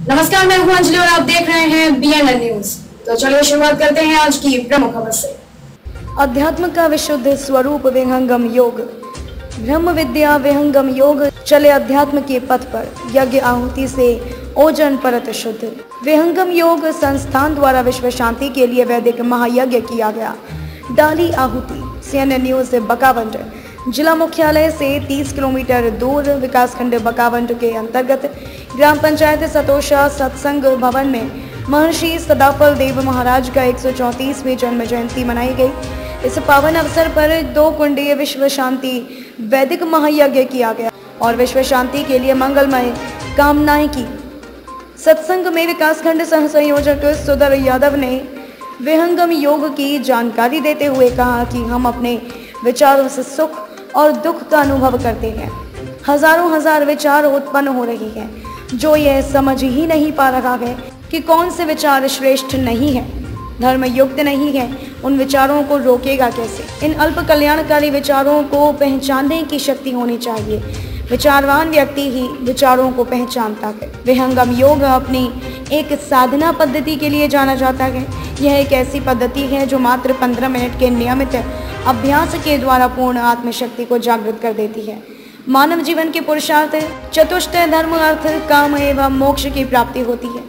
नमस्कार, मैं हूँ अंजलि और आप देख रहे हैं बीएनएन न्यूज़ तो चलिए शुरुआत करते हैं आज की प्रमुख खबर से। अध्यात्म का विशुद्ध स्वरूप विहंगम योग। ब्रह्म विद्या विहंगम योग चले अध्यात्म के पथ पर, यज्ञ आहुति से ओजन परत शुद्ध। विहंगम योग संस्थान द्वारा विश्व शांति के लिए वैदिक महायज्ञ किया गया। डाली आहुति सीएनएन न्यूज़ बकावंट जिला मुख्यालय से 30 किलोमीटर दूर विकासखंड बकावंट के अंतर्गत ग्राम पंचायत सतोषा सत्संग भवन में महर्षि सदाफल देव महाराज का एक सौ जन्म जयंती मनाई गई। इस पावन अवसर पर दो कुंडीय विश्व शांति वैदिक महायज्ञ किया गया और विश्व शांति के लिए मंगलमय कामनाएँ की। सत्संग में विकासखंड सह संयोजक सुधर यादव ने विहंगम योग की जानकारी देते हुए कहा कि हम अपने विचारों से सुख और दुख का अनुभव करते हैं। हज़ारों हज़ार विचार उत्पन्न हो रही है। जो यह समझ ही नहीं पा रहा है कि कौन से विचार श्रेष्ठ नहीं है। धर्म युक्त नहीं है। उन विचारों को रोकेगा कैसे? इन अल्प कल्याणकारी विचारों को पहचानने की शक्ति होनी चाहिए। विचारवान व्यक्ति ही विचारों को पहचानता है। विहंगम योग अपनी एक साधना पद्धति के लिए जाना जाता है। यह एक ऐसी पद्धति है जो मात्र 15 मिनट के नियमित अभ्यास के द्वारा पूर्ण आत्मशक्ति को जागृत कर देती है। मानव जीवन के पुरुषार्थ, चतुष्ट धर्म, अर्थ, काम एवं मोक्ष की प्राप्ति होती है।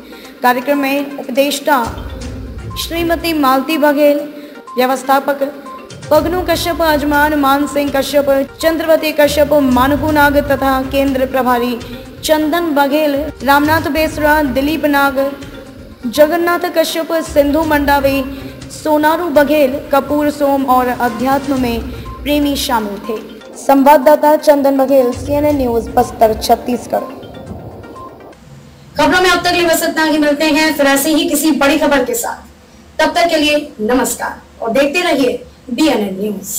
कार्यक्रम में उपदेष्टा श्रीमती मालती बघेल, व्यवस्थापक पगनू कश्यप, अजमान मान सिंह कश्यप, चंद्रवती कश्यप मानकू नाग तथा केंद्र प्रभारी चंदन बघेल, रामनाथ बेसरा, दिलीप नाग, जगन्नाथ कश्यप, सिंधु मंडावी, सोनारू बघेल, कपूर सोम और अध्यात्म में प्रेमी शामिल थे। संवाददाता चंदन बघेल सीएनएन न्यूज़ बस्तर, छत्तीसगढ़। खबरों में अब तक लिए बस इतना ही, मिलते हैं फिर ऐसे ही किसी बड़ी खबर के साथ। तब तक के लिए नमस्कार, और देखते रहिए बीएनएन न्यूज़